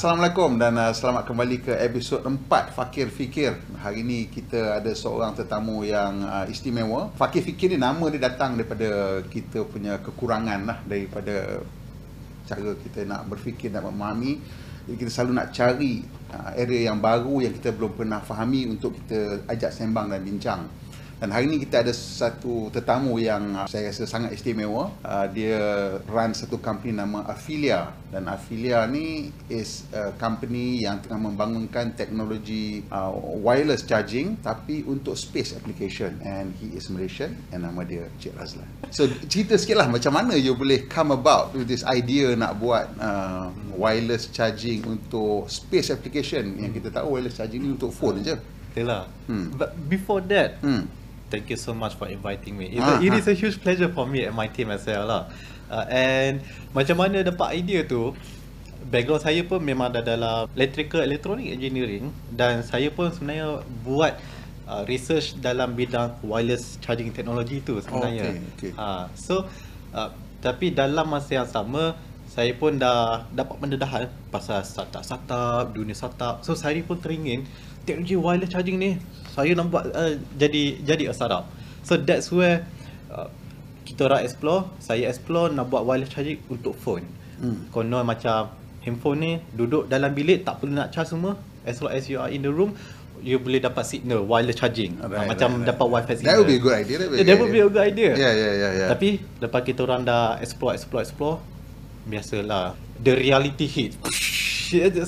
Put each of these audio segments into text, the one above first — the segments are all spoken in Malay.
Assalamualaikum dan uh, selamat kembali ke episod 4 Fakir Fikir. Hari ini kita ada seorang tetamu yang uh, istimewa. Fakir Fikir ni nama dia datang daripada kita punya kekurangan lah daripada cara kita nak berfikir nak memahami. Jadi kita selalu nak cari uh, area yang baru yang kita belum pernah fahami untuk kita ajak sembang dan bincang. Dan hari ini kita ada satu tetamu yang uh, saya rasa sangat istimewa. Uh, dia run satu company nama Afilia dan Afilia ni is a company yang tengah membangunkan teknologi uh, wireless charging tapi untuk space application and he is Malaysian and nama dia Cik Razlan. So cerita sikit lah macam mana you boleh come about with this idea nak buat uh, wireless charging untuk space application yang kita tahu wireless charging ni untuk phone je. Betul lah. Hmm. But before that, Hmm. Thank you so much for inviting me. Ah, a, it ah. is a huge pleasure for me and my team as well lah. Uh, and macam mana dapat idea tu, background saya pun memang ada dalam electrical electronic engineering dan saya pun sebenarnya buat uh, research dalam bidang wireless charging technology tu sebenarnya. Okay, okay. Ha, so uh, tapi dalam masa yang sama saya pun dah dapat pendedahan pasal startup-startup, dunia startup. So saya pun teringin teknologi wireless charging ni saya buat uh, jadi jadi a startup. So that's where uh, kita orang explore, saya explore nak buat wireless charging untuk phone. Hmm. Konon macam handphone ni duduk dalam bilik tak perlu nak charge semua. As long as you are in the room, you boleh dapat signal wireless charging. Right, macam right, right. dapat wifi signal. That would be a good idea. That would Yeah, that would be a good idea. Yeah, yeah, yeah, yeah. Tapi lepas kita orang dah explore explore explore biasalah the reality hit.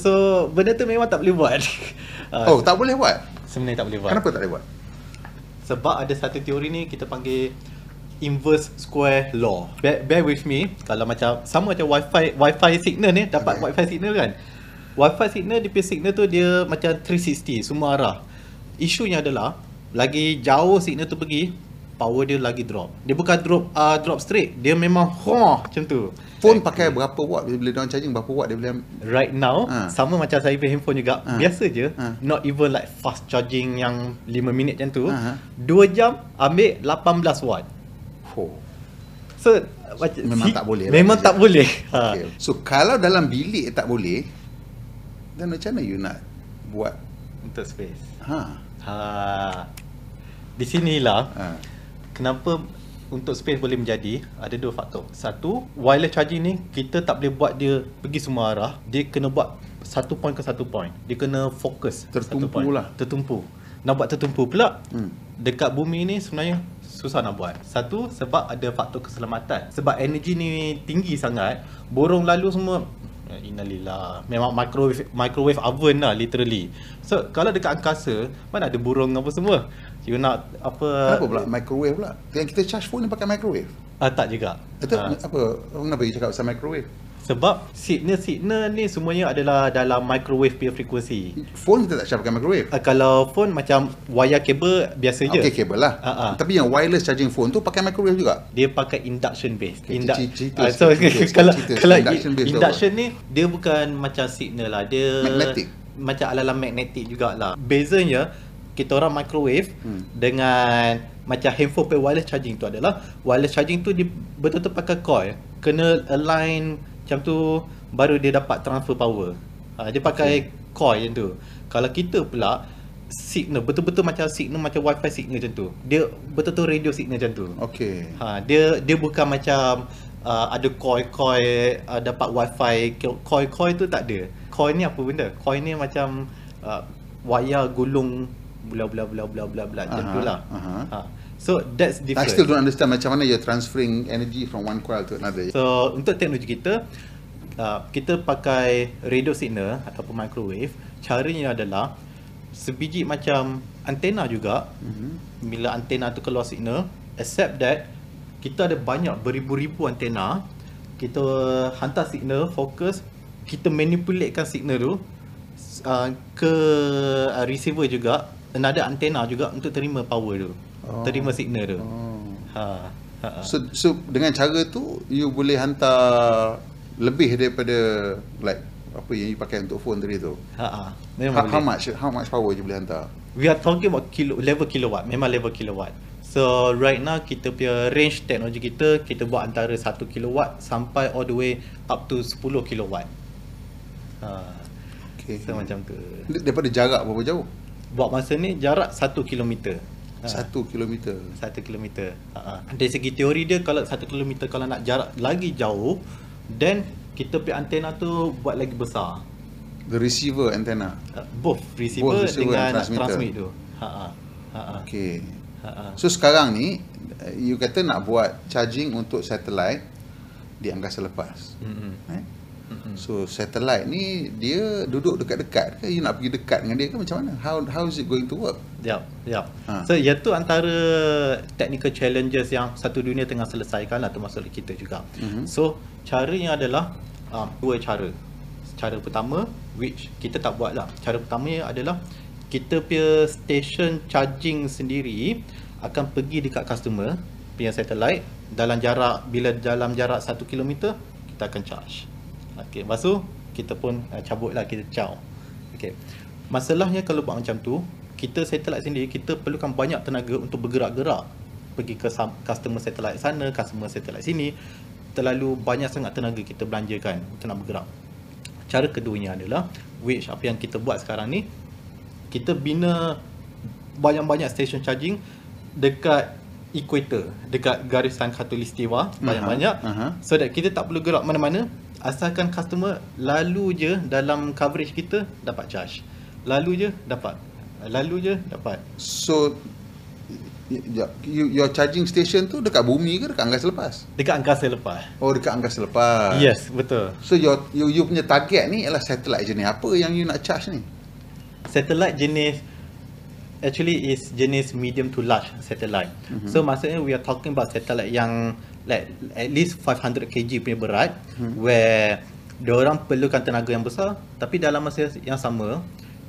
So benda tu memang tak boleh buat. Uh, oh, tak boleh buat. sebenarnya tak boleh buat. Kenapa tak boleh buat? Sebab ada satu teori ni kita panggil inverse square law. Bear, bear with me kalau macam sama macam wifi wifi signal ni dapat Okay. wifi signal kan. Wifi signal dia punya signal tu dia macam 360 semua arah. Isunya adalah lagi jauh signal tu pergi power dia lagi drop. Dia bukan drop uh, drop straight. Dia memang huh, macam tu. Phone pakai berapa watt bila dia charging berapa watt dia boleh Right now Ha. sama macam saya punya handphone juga. Ha. Biasa je. Ha. Not even like fast charging yang 5 minit macam tu. Ha. 2 jam ambil 18 watt. Oh. So macam Memang tak boleh lah Memang kerja. tak boleh. Ha. Okay. So kalau dalam bilik tak boleh dan macam mana you nak buat? Untuk space. Ha. Ha. Di sinilah Ha. Kenapa untuk space boleh menjadi ada dua faktor. Satu, wireless charging ni kita tak boleh buat dia pergi semua arah. Dia kena buat satu point ke satu point. Dia kena fokus. Tertumpu lah. Tertumpu. Nak buat tertumpu pula Hmm. dekat bumi ni sebenarnya susah nak buat. Satu sebab ada faktor keselamatan. Sebab energi ni tinggi sangat, borong lalu semua Innalillah Memang microwave microwave oven lah literally So kalau dekat angkasa Mana ada burung apa semua You nak apa Kenapa pula microwave pula? Yang kita charge phone ni pakai microwave. Ah, tak juga. Itu Ah, apa? Kenapa you cakap pasal microwave? Sebab signal-signal ni semuanya adalah dalam microwave punya frekuensi. Phone kita tak charge pakai microwave. Uh, kalau phone macam wire kabel biasa je. Okay, kabel lah. Ah, ah. Tapi yang wireless charging phone tu pakai microwave juga. Dia pakai induction based. Okay, Indu- cerita- cerita Ah, so cerita kalau sikit, kalau induction based induction ni dia bukan macam signal lah. Dia Magnetic. Macam ala-ala magnetic jugalah. Bezanya kita orang microwave Hmm. dengan macam handphone pay wireless charging tu adalah wireless charging tu dia betul-betul pakai coil kena align macam tu baru dia dapat transfer power ha, dia pakai okay. coil macam tu kalau kita pula signal betul-betul macam signal macam wifi signal macam tu dia betul-betul radio signal macam tu Okay. ha, dia dia bukan macam uh, ada coil-coil uh, dapat wifi coil-coil tu tak ada coil ni apa benda coil ni macam uh, wayar gulung bula-bula-bula-bula-bula macam Aha, tu lah aha. ha. So that's I different still don't understand macam mana you're transferring energy from one coil to another. So untuk teknologi kita uh, kita pakai radio signal ataupun microwave. Caranya adalah sebiji macam antena juga. Mhm. Bila antena tu keluar signal, except that kita ada banyak beribu-ribu antena. Kita hantar signal fokus, kita manipulatekan signal tu uh, ke uh, receiver juga, another antena juga untuk terima power tu. Oh. Terima signal tu. Oh. Ha. ha. So, so dengan cara tu you boleh hantar lebih daripada like apa yang you pakai untuk phone tadi tu. Ha ah. How, Memang how much how much power you boleh hantar? We are talking about kilo level kilowatt. Memang level kilowatt. So right now kita punya range teknologi kita kita buat antara 1 kilowatt sampai all the way up to 10 kilowatt. Ha. Okey. So macam tu. Daripada jarak berapa jauh? Buat masa ni jarak 1 kilometer. Ha. Satu kilometer. Satu kilometer. Ha. Dari segi teori dia kalau satu kilometer kalau nak jarak lagi jauh, then kita punya antena tu buat lagi besar. The receiver antenna. Uh, both receiver, Both receiver dengan transmitter. transmit tu. Ha ha. Ha ha. Okay. Ha ha. So sekarang ni you kata nak buat charging untuk satellite di angkasa lepas. Mm-mm. Eh? Mm-mm. So satellite ni dia duduk dekat-dekat ke you nak pergi dekat dengan dia ke macam mana? How how is it going to work? Yap, yap. Ha. So, iaitu antara technical challenges yang satu dunia tengah selesaikan lah termasuk kita juga. Mhm. So, caranya adalah um, dua cara. Cara pertama, which kita tak buat lah. Cara pertama adalah kita punya station charging sendiri akan pergi dekat customer punya satellite dalam jarak bila dalam jarak 1 km kita akan charge. Okey, lepas tu kita pun uh, cabut lah kita caw. Okey. Masalahnya kalau buat macam tu, kita satellite sendiri kita perlukan banyak tenaga untuk bergerak-gerak pergi ke customer satellite sana, customer satellite sini. Terlalu banyak sangat tenaga kita belanjakan untuk nak bergerak. Cara keduanya adalah which apa yang kita buat sekarang ni kita bina banyak-banyak station charging dekat equator, dekat garisan khatulistiwa banyak-banyak aha. so that kita tak perlu gerak mana-mana asalkan customer lalu je dalam coverage kita dapat charge. Lalu je dapat. Lalu je dapat. So y- y- you, your charging station tu dekat bumi ke dekat angkasa lepas? Dekat angkasa lepas. Oh dekat angkasa lepas. Yes, betul. So your you, you punya target ni ialah satellite jenis apa yang you nak charge ni? Satellite jenis actually is jenis medium to large satellite. Mm-hmm. So maksudnya we are talking about satellite yang like at least 500 kg punya berat mm-hmm. where diorang perlukan tenaga yang besar tapi dalam masa yang sama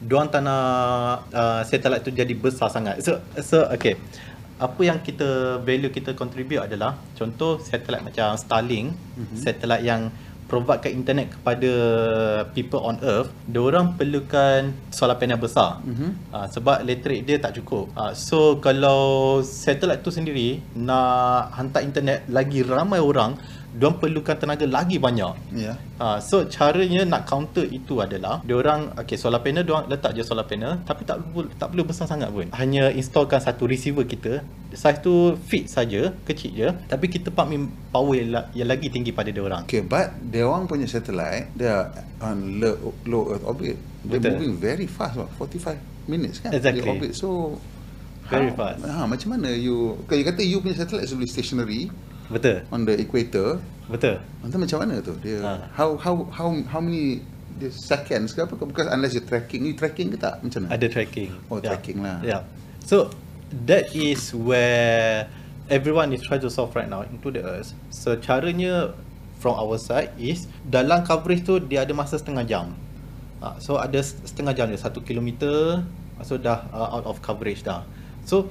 diorang tak nak uh, satellite tu jadi besar sangat. So so okay. Apa yang kita value kita contribute adalah contoh satellite macam Starlink, mm-hmm. satellite yang provide ke internet kepada people on earth, diorang perlukan solar panel besar. Mhm. Uh, sebab elektrik dia tak cukup. Uh, so kalau satellite tu sendiri nak hantar internet lagi ramai orang, diorang perlukan tenaga lagi banyak. Ya. Yeah. Uh, so caranya nak counter itu adalah diorang okay solar panel diorang letak je solar panel tapi tak perlu tak perlu besar sangat pun. Hanya installkan satu receiver kita size tu fit saja, kecil je tapi kita pumping power yang, la- yang lagi tinggi pada diorang. Okay, but dia orang punya satellite dia on low, low earth orbit. They're Betul. moving very fast, what, 45 minutes kan? Exactly. Dia orbit. So Very fast. Ha, macam mana you kalau you kata you punya satellite is stationary Betul. on the equator, Betul. Entah macam mana tu dia Ha. how how how how many dia seconds ke apa because unless you tracking you tracking ke tak macam mana Ada tracking. Oh, tracking lah. Yeah. So that is where everyone is trying to solve right now, including us. So caranya from our side is dalam coverage tu dia ada masa setengah jam. Uh, so ada setengah jam dia satu kilometer, so dah uh, out of coverage dah. So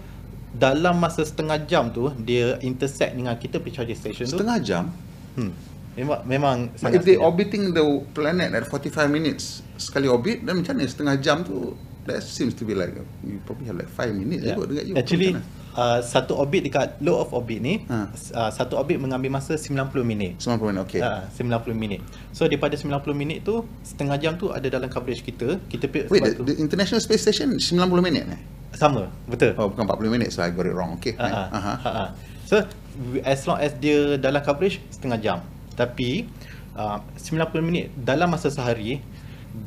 dalam masa setengah jam tu dia intersect dengan kita pergi charging station tu. setengah jam Hmm. Memang memang But if they orbiting the planet at 45 minutes sekali orbit dan macam mana setengah jam tu that seems to be like you probably have like 5 minutes Yeah. kot dekat you Actually uh, satu orbit dekat low of orbit ni Ha. uh, satu orbit mengambil masa 90 minit. 90 minit okay Uh, 90 minit. So daripada 90 minit tu setengah jam tu ada dalam coverage kita. Kita wait the, the International Space Station 90 minit eh sama, betul. oh bukan 40 minit so I got it wrong okay Aha. ha, ha. So as long as dia dalam coverage setengah jam. Tapi uh, 90 minit dalam masa sehari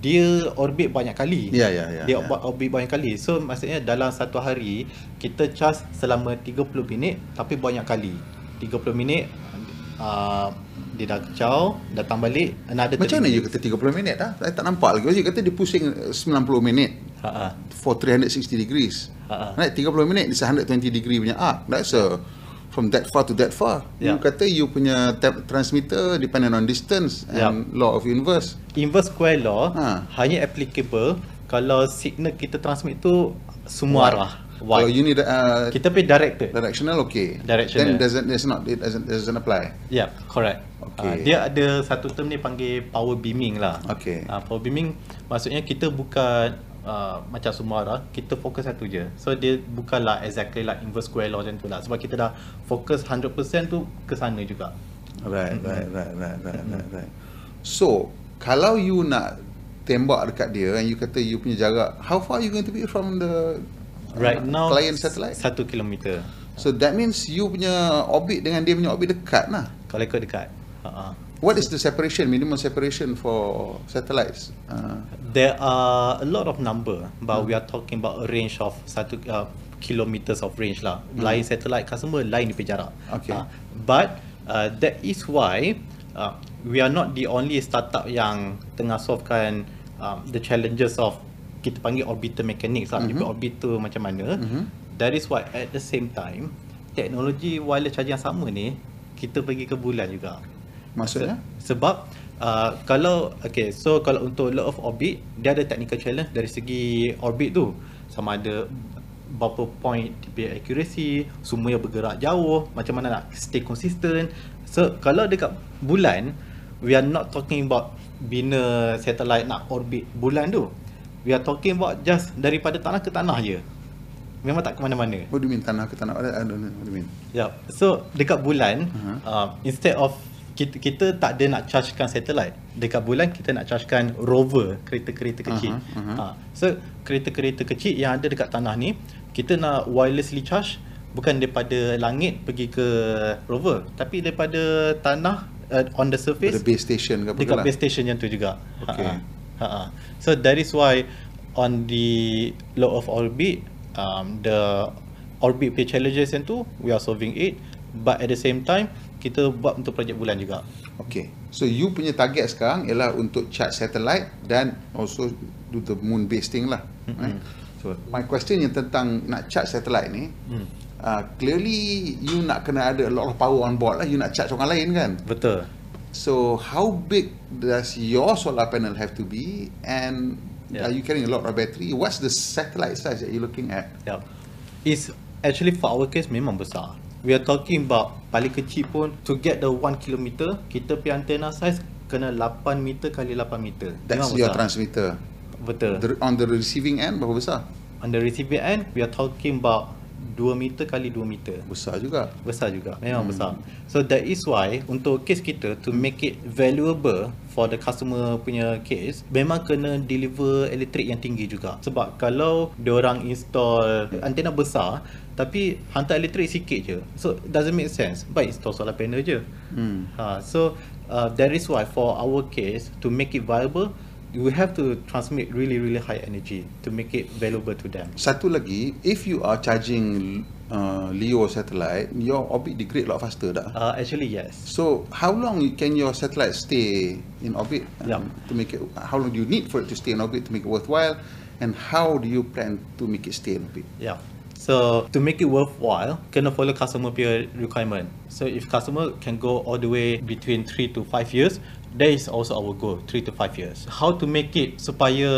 dia orbit banyak kali. Ya, ya, ya, Dia ya. buat orbit banyak kali. So maksudnya dalam satu hari kita charge selama 30 minit tapi banyak kali. 30 minit uh, dia dah kacau, datang balik, another macam 30 mana you kata 30 minit ah saya tak nampak lagi you kata dia pusing uh, 90 minit For 360 degrees. Ha, ha. Right, 30 minit is 120 degree punya arc. That's a from that far to that far. You Yeah. kata you punya transmitter dependent on distance and law of inverse. Inverse square law Ha. hanya applicable kalau signal kita transmit tu semua arah. Kalau Wide. you need uh, Kita pay directed. directional, okay. Directional. Then doesn't does not it doesn't doesn't apply. Yeah, correct. Okay. Uh, dia ada satu term ni panggil power beaming lah. Okay. Uh, power beaming maksudnya kita bukan uh, macam semua arah, kita fokus satu je. So dia bukanlah exactly like inverse square law macam tu lah. Sebab kita dah fokus 100% tu ke sana juga. Right, right, right, right, right, right, right. So, kalau you nak tembak dekat dia and you kata you punya jarak, how far you going to be from the Right uh, now client satellite? Satu kilometer So that means you punya orbit dengan dia punya orbit dekat lah. Kalau ikut dekat uh-huh. What is the separation, minimum separation for satellites? Uh, There are a lot of number But Hmm. we are talking about a range of Satu uh, kilometers of range lah Lain satellite customer Lain dia jarak Hmm. Okay. uh, But uh, That is why uh, We are not the only startup yang Tengah solvekan um, The challenges of Kita panggil orbital mechanics lah Mhm. mm-hmm. Orbital macam mana Mhm. That is why at the same time Teknologi wireless charging yang sama ni Kita pergi ke bulan juga maksudnya? Se- sebab uh, kalau okay so kalau untuk law of orbit dia ada technical challenge dari segi orbit tu sama ada berapa point dia accuracy semua yang bergerak jauh macam mana nak stay consistent so kalau dekat bulan we are not talking about bina satellite nak orbit bulan tu we are talking about just daripada tanah ke tanah je memang tak ke mana-mana What do you mean tanah ke tanah? I don't know what do you mean. Yep. So dekat bulan uh-huh. uh, instead of kita, kita tak ada nak chargekan satellite. Dekat bulan kita nak chargekan rover, kereta-kereta kecil. Uh-huh, uh-huh. Uh, so kereta-kereta kecil yang ada dekat tanah ni kita nak wirelessly charge bukan daripada langit pergi ke rover tapi daripada tanah uh, on the surface Pada base station ke apa dekat lah. base station yang tu juga. Okay. Ha, ha. Ha, So that is why on the law of orbit, um, the orbit punya challenges yang tu we are solving it, but at the same time kita buat untuk projek bulan juga. Okay. So you punya target sekarang ialah untuk charge satellite dan also do the moon based thing lah. Mm-mm. Right? So my question yang tentang nak charge satellite ni, Hmm. uh, clearly you nak kena ada a lot of power on board lah. You nak charge orang lain kan? Betul. So how big does your solar panel have to be and Yeah. are you carrying a lot of battery? What's the satellite size that you're looking at? Yeah. It's actually for our case memang besar. We are talking about paling kecil pun to get the 1 kilometer kita punya antena size kena 8 meter kali 8 meter. That's Memang your besar. transmitter. Betul. The, on the receiving end berapa besar? On the receiving end, we are talking about 2 meter kali 2 meter. Besar juga. Besar juga, memang Hmm. besar. So that is why untuk case kita to make it valuable for the customer punya case, memang kena deliver elektrik yang tinggi juga. Sebab kalau diorang install antena besar tapi hantar elektrik sikit je. So it doesn't make sense. Baik install solar panel je. Hmm. Ha, so uh, that is why for our case to make it viable, we have to transmit really really high energy to make it valuable to them. Satu lagi, if you are charging uh, LEO satellite, your orbit degrade a lot faster dah. Uh, actually yes. So how long you- can your satellite stay in orbit um, Yeah. to make it? How long do you need for it to stay in orbit to make it worthwhile? And how do you plan to make it stay in orbit? Yeah. So to make it worthwhile, kena follow customer punya requirement. So if customer can go all the way between 3 to 5 years, that is also our goal, 3 to 5 years. How to make it supaya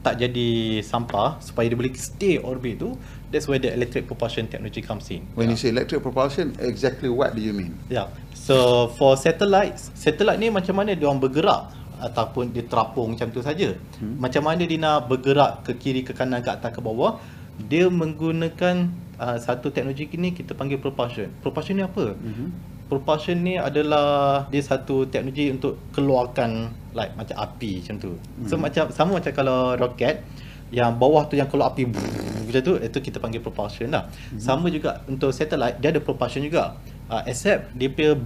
tak jadi sampah, supaya dia boleh stay orbit tu, that's where the electric propulsion technology comes in. When you yeah. say electric propulsion, exactly what do you mean? Yeah. So for satellites, satellite ni macam mana dia orang bergerak ataupun dia terapung macam tu saja. Hmm. Macam mana dia nak bergerak ke kiri ke kanan ke atas ke bawah? Dia menggunakan uh, satu teknologi ni kita panggil propulsion. Propulsion ni apa? Mhm. Propulsion ni adalah dia satu teknologi untuk keluarkan like macam api macam tu. So Hmm. macam sama macam kalau roket yang bawah tu yang keluar api macam tu itu kita panggil propulsion lah. Hmm. Sama juga untuk satellite dia ada propulsion juga. Uh, except dia punya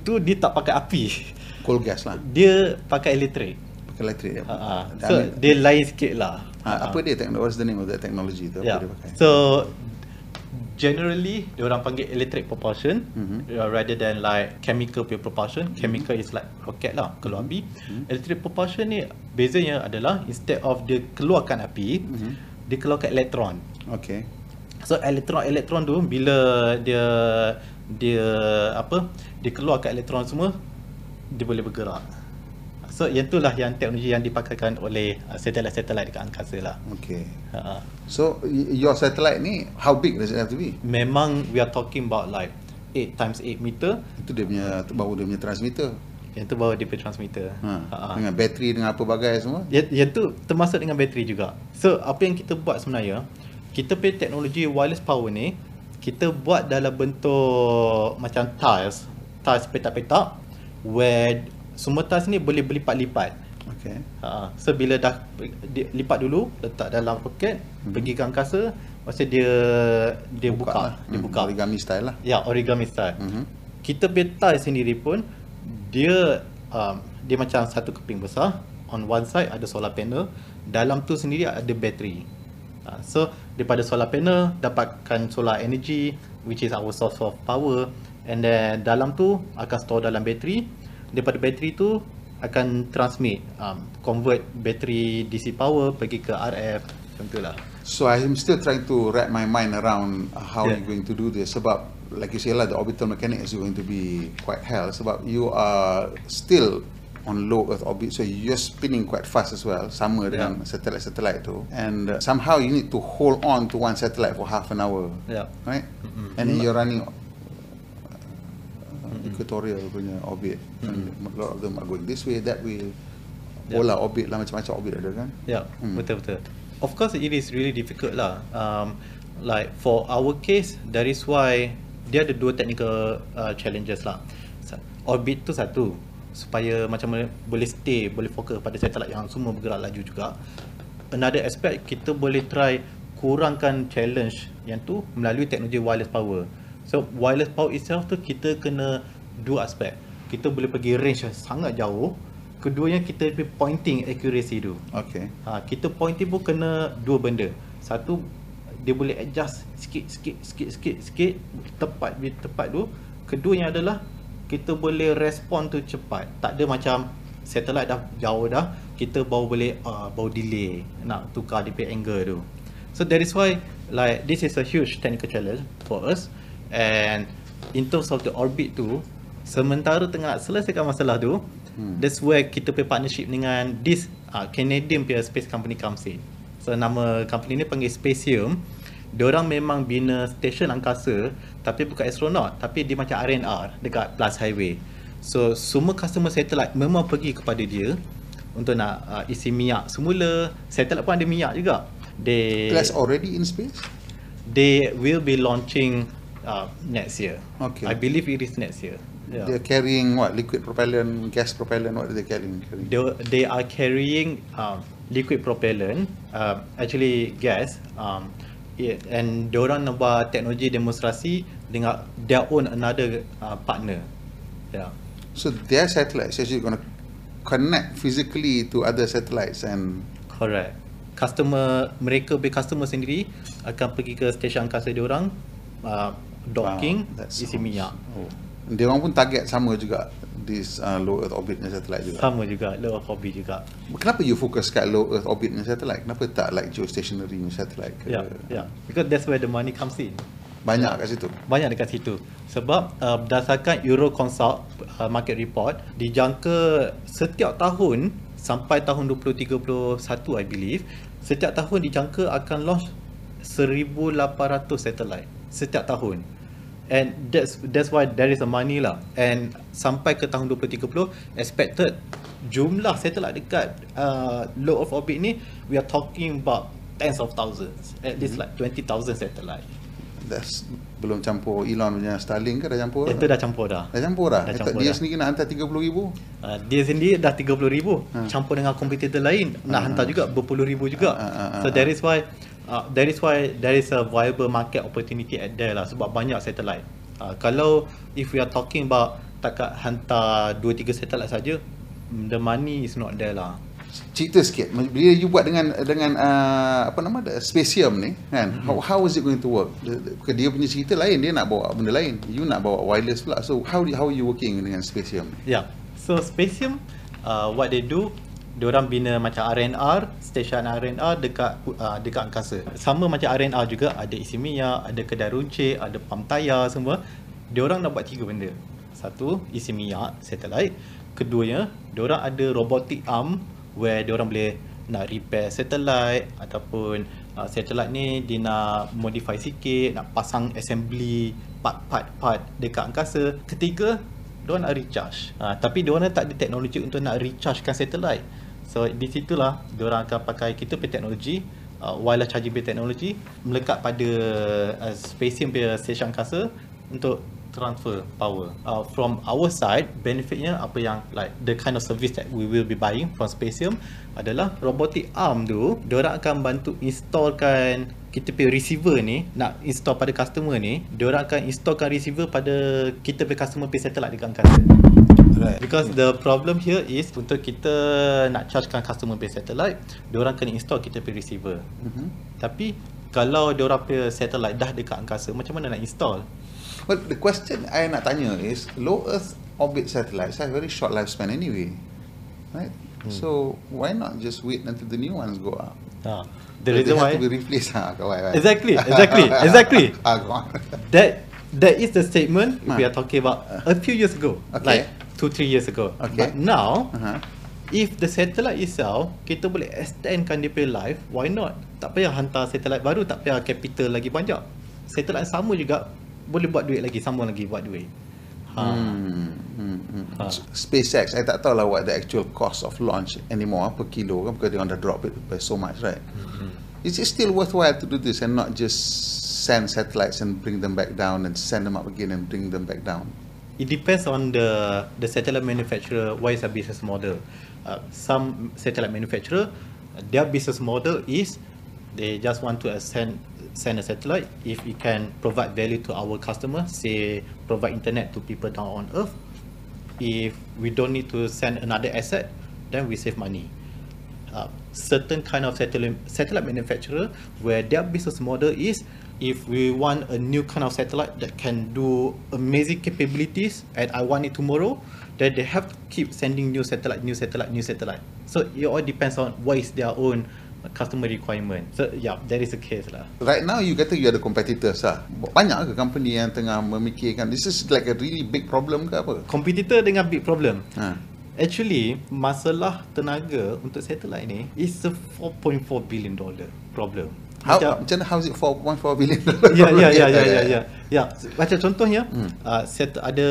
tu dia tak pakai api. Coal gas lah. Dia pakai elektrik. Pakai elektrik. Uh, uh. I So dia lain sikit lah. Ha, apa dia technology? What's the name of that technology tu? Apa Yeah. dia pakai? So generally dia orang panggil electric propulsion Mhm. uh, rather than like chemical punya propulsion. Chemical is like rocket lah keluar api. Mhm. Electric propulsion ni bezanya adalah instead of dia keluarkan api, Mhm. dia keluarkan elektron. Okay. So elektron-elektron tu bila dia dia apa? Dia keluarkan elektron semua dia boleh bergerak. So yang itulah yang teknologi yang dipakaikan oleh uh, satelit-satelit dekat angkasa lah. Okay. Ha. So your satellite ni how big does it have to be? Memang we are talking about like 8 times 8 meter Itu dia punya tu baru dia punya transmitter. Yang tu bawa dia punya transmitter Ha. Ha. Dengan bateri dengan apa bagai semua. Yang, yang tu termasuk dengan bateri juga So apa yang kita buat sebenarnya Kita punya teknologi wireless power ni Kita buat dalam bentuk macam tiles Tiles petak-petak Where semua tiles ni boleh berlipat-lipat Okay. Ha, so bila dah lipat dulu, letak dalam poket, Hmm. pergi ke angkasa, masa dia dia buka, lah. dia Hmm, buka. Origami style lah. Ya, origami style. Mhm. Kita beta sendiri pun dia um, dia macam satu keping besar. On one side ada solar panel, dalam tu sendiri ada bateri. Uh, so daripada solar panel dapatkan solar energy which is our source of power and then dalam tu akan store dalam bateri. Daripada bateri tu akan transmit um, convert bateri DC power pergi ke RF macam tu lah. So I'm still trying to wrap my mind around how Yeah. you're going to do this. Sebab like you say lah, the orbital mechanics is going to be quite hell. Sebab you are still on low Earth orbit, so you're spinning quite fast as well. Sama dengan satellite-satellite tu. And uh, somehow you need to hold on to one satellite for half an hour, Yeah. right? Mm-mm. And then you're running equatorial punya orbit. And a lot of them are going this way, that way. Yeah. Polar orbit lah, macam-macam orbit ada kan? Ya, Hmm. betul betul. Of course it is really difficult lah. Um, like for our case, that is why dia ada dua technical uh, challenges lah. Orbit tu satu supaya macam boleh stay, boleh fokus pada satellite yang semua bergerak laju juga. Another aspect kita boleh try kurangkan challenge yang tu melalui teknologi wireless power. So wireless power itself tu kita kena dua aspek. Kita boleh pergi range yang sangat jauh. Keduanya kita pergi pointing accuracy tu. Okay. Ha, kita pointing pun kena dua benda. Satu dia boleh adjust sikit sikit sikit sikit sikit tepat bila tepat tu. Keduanya adalah kita boleh respond tu cepat. Tak ada macam satellite dah jauh dah, kita baru boleh uh, baru delay nak tukar DP angle tu. So that is why like this is a huge technical challenge for us and in terms of the orbit tu sementara tengah nak selesaikan masalah tu Hmm. that's where kita punya partnership dengan this uh, Canadian punya space company comes in. So nama company ni panggil Spatium. Diorang memang bina stesen angkasa tapi bukan astronaut tapi dia macam RNR dekat Plus Highway. So semua customer satellite memang pergi kepada dia untuk nak uh, isi minyak semula. Satellite pun ada minyak juga. They That's already in space? they will be launching uh, next year. Okay. I believe it is next year. Yeah. They're carrying what? Liquid propellant, gas propellant, what are they carrying? carrying? they, they are carrying um, liquid propellant, uh, actually gas, um, it, and diorang buat teknologi demonstrasi dengan their own another uh, partner. Yeah. So their satellites actually going to connect physically to other satellites and Correct. Customer mereka be customer sendiri akan pergi ke stesen angkasa diorang uh, docking Wow, isi minyak. Oh. Dia orang pun target sama juga this uh, low earth orbit punya satellite juga. Sama juga, low of hobby juga. Kenapa you focus kat low earth orbit punya satellite? Kenapa tak like geostationary satellite ke? Yeah, yeah. Because that's where the money comes in. Banyak kat situ. Banyak dekat situ. Sebab uh, berdasarkan Euroconsult uh, market report dijangka setiap tahun sampai tahun 2031 I believe setiap tahun dijangka akan launch 1800 satellite setiap tahun. And that's that's why there is a money lah. And sampai ke tahun 2030 expected jumlah satellite dekat uh, low Earth orbit ni we are talking about tens of thousands. At least like 20,000 satellite. That's belum campur Elon punya Starlink ke dah campur? Itu dah campur dah. Dah campur dah? Dah I thought campur dia dah. sendiri nak hantar 30 ribu? Uh, dia sendiri dah 30,000 Ha. campur dengan kompetitor lain nak Ha. hantar juga berpuluh ribu juga. Ha, ha, ha, So ha. that is why uh, that is why there is a viable market opportunity at there lah sebab banyak satellite. Uh, kalau if we are talking about takat hantar 2 3 satellite saja mm, the money is not there lah. Cerita sikit bila you buat dengan dengan uh, apa nama the Spatium ni kan Mm-hmm. how, how is it going to work Dia- dia, punya cerita lain dia nak bawa benda lain you nak bawa wireless pula so how how you working dengan Spatium ni Yeah. So Spatium uh, what they do Diorang bina macam RNR, stesen RNR dekat uh, dekat angkasa. Sama macam RNR juga, ada isi minyak, ada kedai runcit, ada pam tayar semua. Diorang nak buat tiga benda. Satu, isi minyak, satellite. Keduanya, diorang ada robotic arm where diorang boleh nak repair satellite ataupun uh, satellite ni dia nak modify sikit, nak pasang assembly part-part-part dekat angkasa. Ketiga, diorang nak recharge. Ha, tapi diorang tak ada teknologi untuk nak rechargekan satellite. So di situlah diorang akan pakai kita punya teknologi uh, wireless charging punya teknologi melekat pada uh, Spatium punya stesen angkasa untuk transfer power. Uh, from our side, benefitnya apa yang like the kind of service that we will be buying from Spatium adalah robotic arm tu, diorang akan bantu installkan kita punya receiver ni nak install pada customer ni diorang akan installkan receiver pada kita punya customer punya satellite dekat angkasa Right. Because the problem here is untuk kita nak chargekan customer punya satellite, diorang kena install kita punya receiver. Mhm. Tapi kalau diorang punya satellite dah dekat angkasa, macam mana nak install? Well, the question I nak tanya is low Earth orbit satellites have very short lifespan anyway, right? Hmm. So why not just wait until the new ones go up? Ha. The reason why to be replaced, ha, kawan. right? Exactly, exactly, exactly. ah, go on. that that is the statement Ha. we are talking about a few years ago, Okay. like two three years ago. Okay. But now, Uh-huh. if the satellite itself kita boleh extendkan dia punya life, why not? Tak payah hantar satellite baru, tak payah capital lagi banyak. Satellite sama juga boleh buat duit lagi, sama lagi buat duit. Ha. Hmm, hmm, hmm. Ha. SpaceX, I tak tahu lah what the actual cost of launch anymore per kilo kan because they on the drop it by so much, right? Mm-hmm. Is it still worthwhile to do this and not just send satellites and bring them back down and send them up again and bring them back down? It depends on the the satellite manufacturer what is their business model. Uh, some satellite manufacturer their business model is they just want to send send a satellite if it can provide value to our customer, say provide internet to people down on earth. If we don't need to send another asset, then we save money. Uh, certain kind of satellite satellite manufacturer where their business model is if we want a new kind of satellite that can do amazing capabilities and I want it tomorrow, then they have to keep sending new satellite, new satellite, new satellite. So it all depends on what is their own customer requirement. So yeah, that is the case lah. Right now you kata you ada competitors lah. Banyak ke company yang tengah memikirkan this is like a really big problem ke apa? Competitor dengan big problem. Ha. Actually, masalah tenaga untuk satellite ni is a 4.4 billion dollar problem. How, Macam- macam mana how is it 4.4 billion? ya ya ya ya ya ya. Ya, macam contohnya Hmm. uh, set ada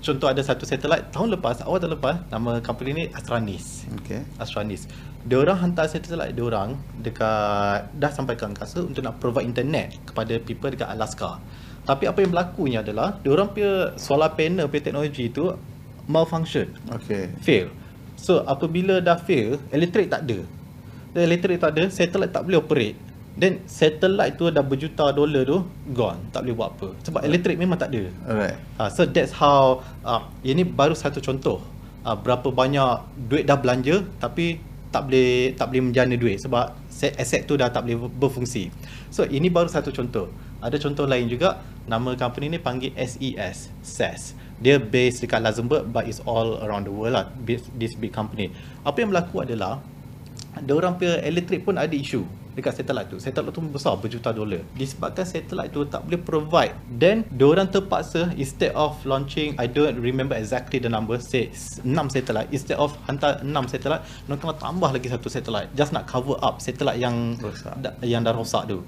contoh ada satu satellite tahun lepas awal tahun lepas nama company ni Astranis. Okay. Astranis. Dia orang hantar satellite dia orang dekat dah sampai ke angkasa untuk nak provide internet kepada people dekat Alaska. Tapi apa yang berlakunya adalah dia orang punya solar panel punya teknologi tu malfunction Okay. fail. So apabila dah fail, elektrik tak ada. Dan elektrik tak ada, satellite tak boleh operate. Then satellite tu dah berjuta dolar tu gone, tak boleh buat apa. Sebab elektrik memang tak ada. Alright. Uh, so that's how uh, ini baru satu contoh. Uh, berapa banyak duit dah belanja tapi tak boleh tak boleh menjana duit sebab set- aset tu dah tak boleh berfungsi. So ini baru satu contoh. Ada contoh lain juga nama company ni panggil SES, SES. Dia based dekat Luxembourg but it's all around the world lah this, this big company. Apa yang berlaku adalah orang punya elektrik pun ada isu dekat satellite tu. Satellite tu besar berjuta dolar. Disebabkan satellite tu tak boleh provide. Then dia orang terpaksa instead of launching I don't remember exactly the number say 6 satellite instead of hantar 6 satellite, mereka kena tambah lagi satu satellite just nak cover up satellite yang Rosak. yang dah rosak tu.